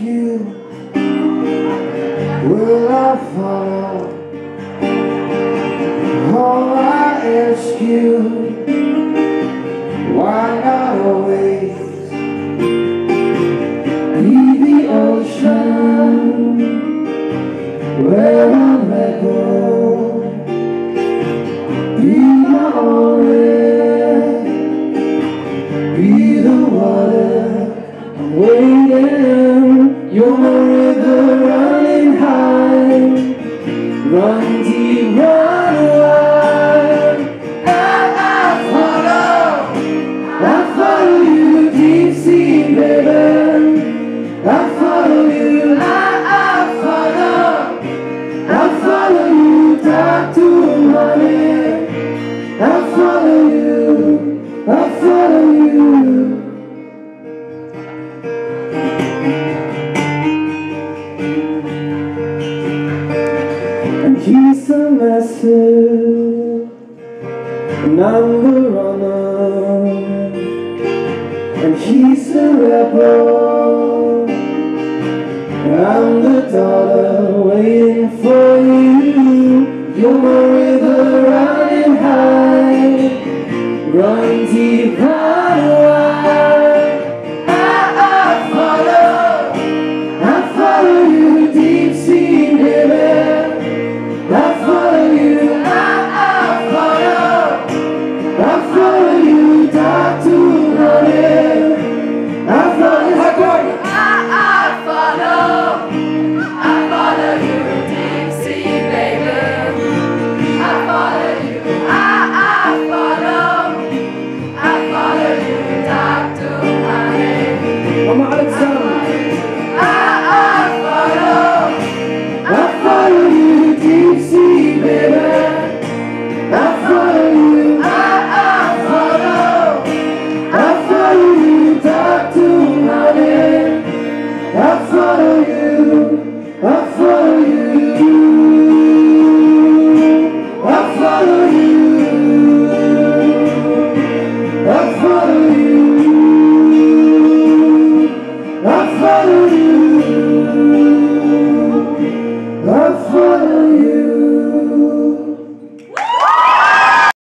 You, where let go? Be my be the water. I'm waiting, you're my river dark to money. I follow you, I'll follow you. And he's the messenger, and I'm the runner, and he's the rebel, and I'm the daughter waiting for you. You're my river running high, run deep, run